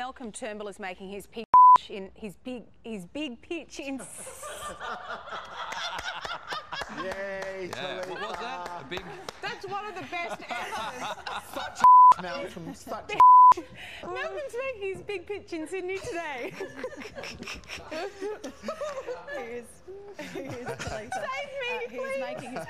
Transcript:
Malcolm Turnbull is making his pitch in his big his big pitch in. Yay, Yeah, what was that? A big. That's one of the best ever. Such Malcolm, such Malcolm's making his big pitch in Sydney today. He is, he is, Save me, uh, He is making his